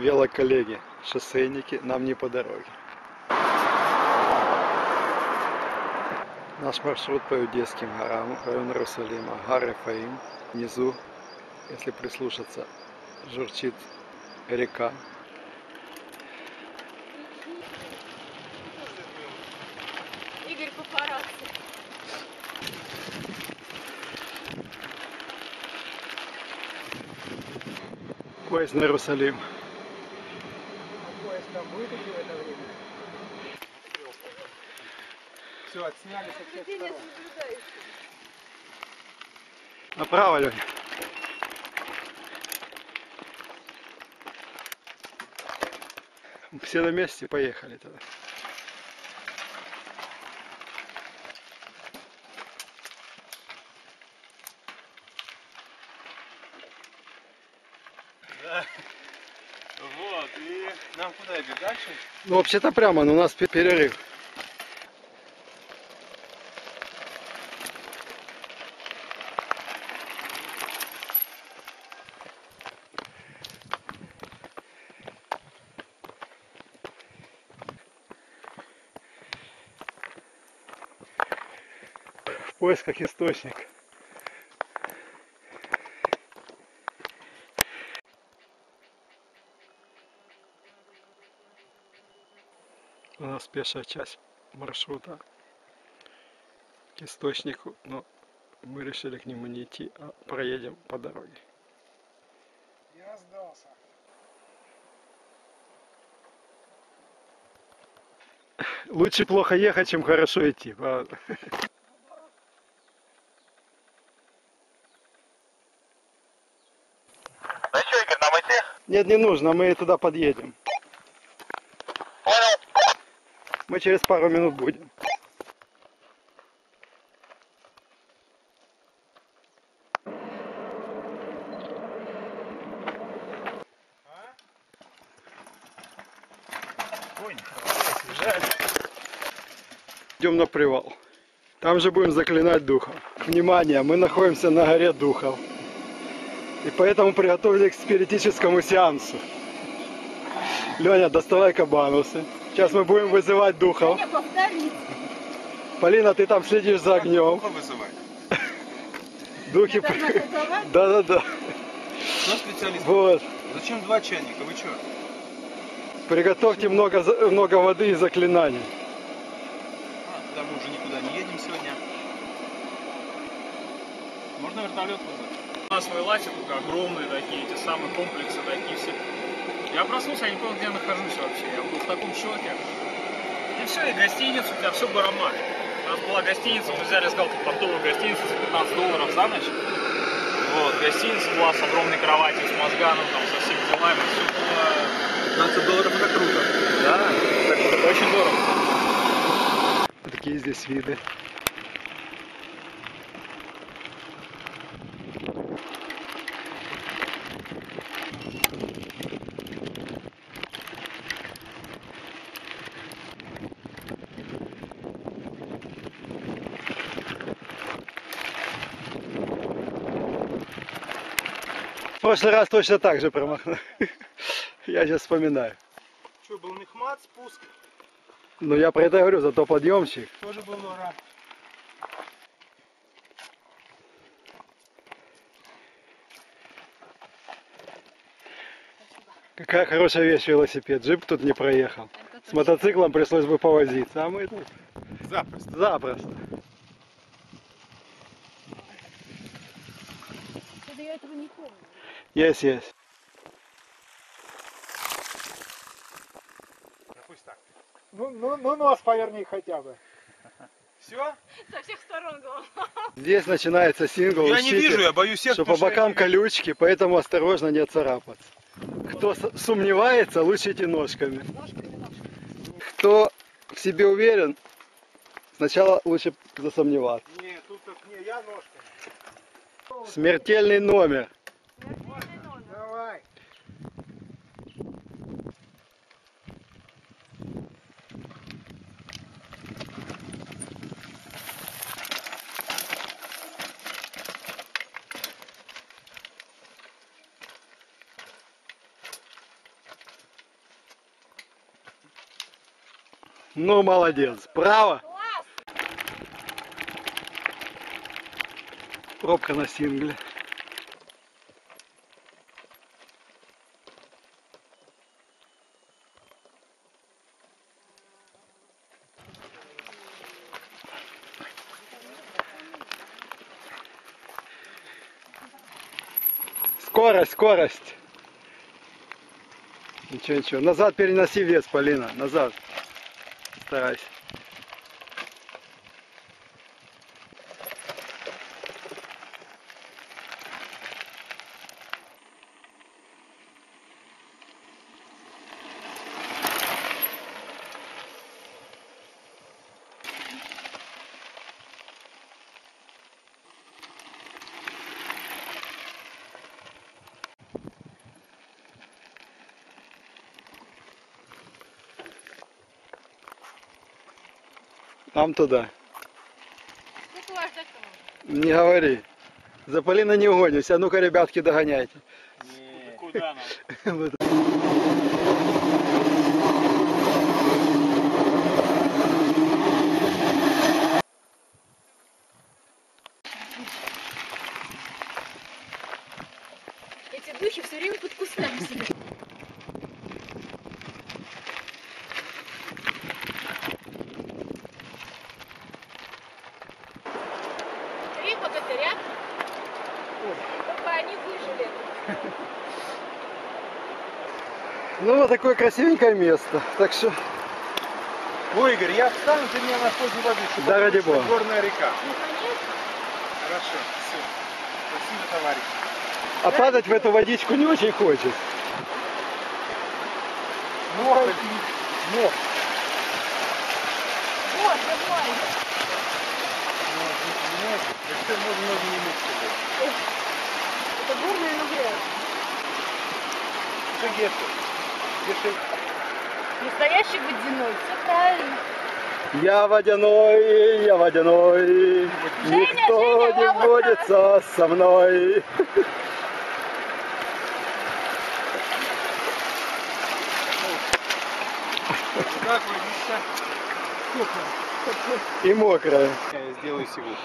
велоколлеги, шоссейники нам не по дороге. Наш маршрут по Иудейским горам, район Иерусалима, горы Фаим. Внизу, если прислушаться, журчит река. Игорь Папарацци. Поезд на Иерусалим. Поезд там будет идти в это время? Все, отсняли со всех сторон. Направо, Леня. Все на месте, поехали тогда. Вот, и нам куда идти дальше? Ну, вообще-то прямо, но у нас пе- перерыв. Поисках источника. У нас пешая часть маршрута к источнику, но мы решили к нему не идти, а проедем по дороге. Я сдался. Лучше плохо ехать, чем хорошо идти. правда? Ну что, Игорь, нам идти? Нет, не нужно, мы туда подъедем. Мы через пару минут будем. Идем на привал. Там же будем заклинать духов. Внимание, мы находимся на горе духов. И поэтому приготовились к спиритическому сеансу. Леня, доставай кабанусы. Сейчас мы будем вызывать духов. Полина, ты там следишь за огнем. Духи... Да-да-да. Вот. Зачем два чайника? Вы что? Приготовьте много, много воды и заклинаний. А, мы уже никуда не едем сегодня. Можно вертолет вызвать? У нас в Эйлате тут огромные такие, эти самые комплексы такие все. Я проснулся, я не понял, где я нахожусь вообще. Я был в таком шоке. И все, и гостиница, у тебя все барама. У нас была гостиница, мы взяли, сказал, портовую гостиницу за 15 долларов за ночь. Вот, гостиница была с огромной кроватью, с мозганом, там, со всеми делами. Все было... 15 долларов это круто. Да, это очень дорого. Такие здесь виды. В прошлый раз точно так же промахнул. Я сейчас вспоминаю. Что, был Мехмат, спуск? Ну я про это говорю, зато подъемчик. Тоже был ура. Какая хорошая вещь велосипед. Джип тут не проехал. С мотоциклом пришлось бы повозиться, а мы тут Запросто. запросто. Что-то я этого не помню. Есть, есть. Пусть так. Ну, ну, ну нос поверни хотя бы. Все? Со всех сторон голова. Здесь начинается сингл. Я не Учите, вижу, я боюсь всех. что по бокам не колючки, поэтому осторожно не царапаться. Кто сомневается, лучше идти ножками. Кто в себе уверен, сначала лучше засомневаться. Не, тут так не, я ножками. Смертельный номер. Давай. Ну, молодец. Право. Пробка на сингле. Скорость, скорость. Ничего, ничего. Назад переноси вес, Полина. Назад. atrás. Там туда. Можно? Не говори. За Полиной не угонюсь. А ну-ка, ребятки, догоняйте. Куда нам? Эти духи все время под кустами Ну, вот такое красивенькое место. Так что, Ой, Игорь, я встану, ты меня на входе воды, чтобы Да ради это бога. горная река. Ну, конечно. Хорошо, все. Спасибо, товарищ. а падать в эту водичку не очень хочется. Ну, Вот, давай. Все, можно ноги не мыть. Это бурная, но грязь. Что геши? Геши. Настоящий водяной. Все правильно. Я водяной, я водяной, никто Женя, не водится со мной. И мокрая. Я сделаю сегодня.